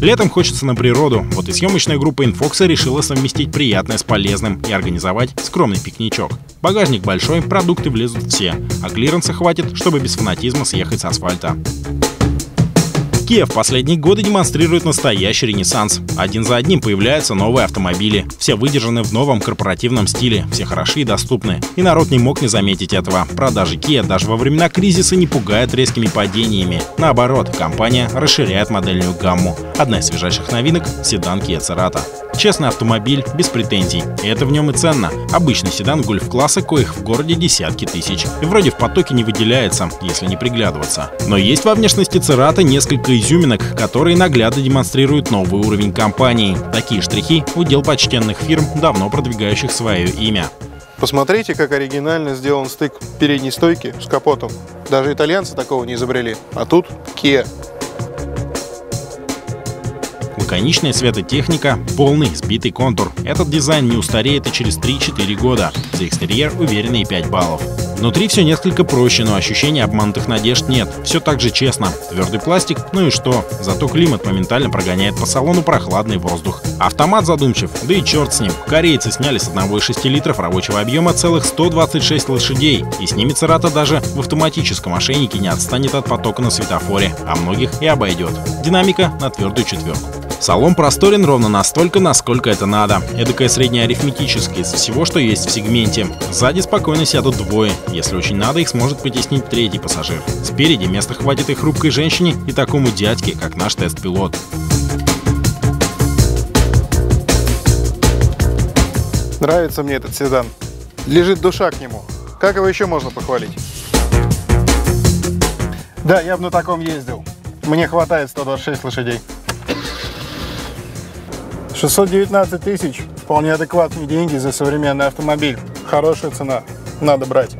Летом хочется на природу, вот и съемочная группа Infox решила совместить приятное с полезным и организовать скромный пикничок. Багажник большой, продукты влезут все, а клиренса хватит, чтобы без фанатизма съехать с асфальта. Kia в последние годы демонстрирует настоящий ренессанс. Один за одним появляются новые автомобили. Все выдержаны в новом корпоративном стиле, все хороши и доступны. И народ не мог не заметить этого. Продажи Kia даже во времена кризиса не пугают резкими падениями. Наоборот, компания расширяет модельную гамму. Одна из свежайших новинок — седан Kia Cerato. Честный автомобиль, без претензий. И это в нем и ценно. Обычный седан гольф-класса, коих в городе десятки тысяч. И вроде в потоке не выделяется, если не приглядываться. Но есть во внешности Церата несколько изюминок, которые наглядно демонстрируют новый уровень компании. Такие штрихи — удел почтенных фирм, давно продвигающих свое имя. Посмотрите, как оригинально сделан стык передней стойки с капотом. Даже итальянцы такого не изобрели. А тут Kia. Лаконичная светотехника, полный сбитый контур. Этот дизайн не устареет и через 3-4 года. За экстерьер уверенные 5 баллов. Внутри все несколько проще, но ощущения обманутых надежд нет. Все так же честно. Твердый пластик, ну и что? Зато климат моментально прогоняет по салону прохладный воздух. Автомат задумчив, да и черт с ним. Корейцы сняли с 1,6 литров рабочего объема целых 126 лошадей. И с ними Церата даже в автоматическом ошейнике не отстанет от потока на светофоре, а многих и обойдет. Динамика на твердую четверку. Салон просторен ровно настолько, насколько это надо. Эдакое среднеарифметическое из всего, что есть в сегменте. Сзади спокойно сядут двое. Если очень надо, их сможет потеснить третий пассажир. Спереди места хватит и хрупкой женщине, и такому дядьке, как наш тест-пилот. Нравится мне этот седан. Лежит душа к нему. Как его еще можно похвалить? Да, я бы на таком ездил. Мне хватает 126 лошадей. 619 тысяч – вполне адекватные деньги за современный автомобиль. Хорошая цена, надо брать.